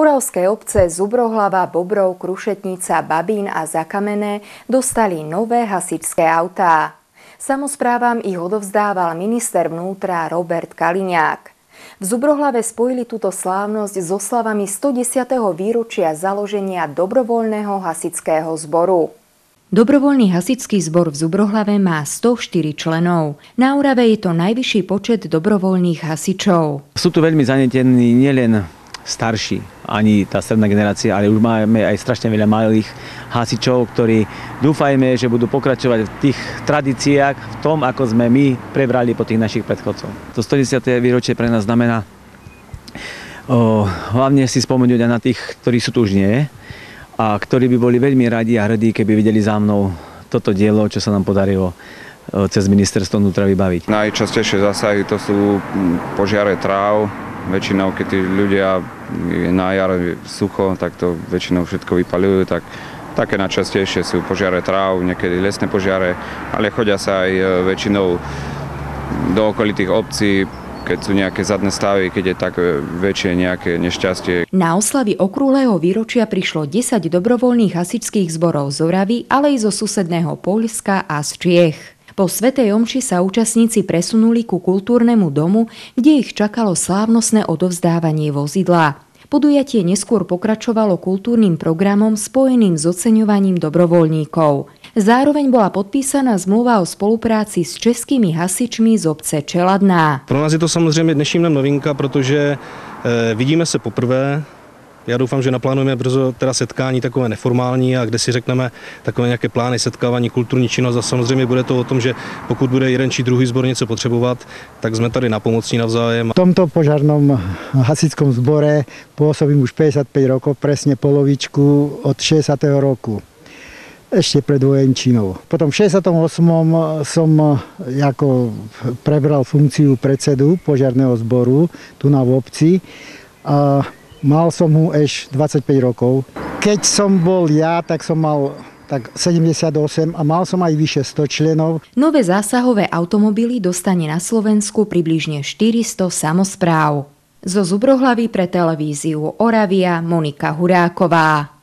Oravské obce Zubrohlava, Bobrov, Krušetnica, Babín a Zakamené dostali nové hasičské autá. Samozprávam ich odovzdával minister vnútra Robert Kaliňák. V Zubrohlave spojili túto slávnosť so slavami 110. výročia založenia dobrovoľného hasičského zboru. Dobrovoľný hasičský zbor v Zubrohlave má 104 členov. Na Orave je to najvyšší počet dobrovoľných hasičov. Sú tu veľmi zanetení nielen starší, ani tá stredná generácia, ale už máme aj strašne veľa malých hasičov, ktorí dúfajme, že budú pokračovať v tých tradíciách, v tom, ako sme my prebrali po tých našich predchodcov. To 110. výročie pre nás znamená o, hlavne si spomenúť aj na tých, ktorí sú tu už nie a ktorí by boli veľmi radi a hrdí, keby videli za mnou toto dielo, čo sa nám podarilo cez ministerstvo vnútra vybaviť. Najčastejšie zásahy to sú požiare tráv, väčšinou, keď tí ľudia na jar sucho, tak to väčšinou všetko vypalujú, tak také najčastejšie sú požiare tráv, niekedy lesné požiare, ale chodia sa aj e, väčšinou do okolitých obcí, keď sú nejaké zadné stavy, keď je tak e, väčšie nejaké nešťastie. Na oslavy okrúhleho výročia prišlo 10 dobrovoľných hasičských zborov z Oravy, ale aj zo susedného Poľska a z Čiech. Po Svetej Omši sa účastníci presunuli ku kultúrnemu domu, kde ich čakalo slávnostné odovzdávanie vozidla. Podujatie neskôr pokračovalo kultúrnym programom spojeným s oceňovaním dobrovoľníkov. Zároveň bola podpísaná zmluva o spolupráci s českými hasičmi z obce Čeladná. Pro nás je to samozřejmě dnešním novinka, protože e, vidíme se poprvé, já doufám, že naplánujeme brzo teda setkání takové neformální a kde si řekneme takové nějaké plány setkávání, kulturní činnost a samozřejmě bude to o tom, že pokud bude jeden či druhý zbor něco potřebovat, tak jsme tady na pomocní navzájem. V tomto požárnom hasickom zbore pôsobím už 55 rokov, presne polovičku od 60. roku ešte pred vojenčinou. Potom v 68. som ako prebral funkciu predsedu požiarného zboru tu na v obci. A Mal som mu eš 25 rokov. Keď som bol ja, tak som mal tak 78 a mal som aj vyše 100 členov. Nové zásahové automobily dostane na Slovensku približne 400 samozpráv. Zo Zubrohlavy pre televíziu Oravia Monika Huráková.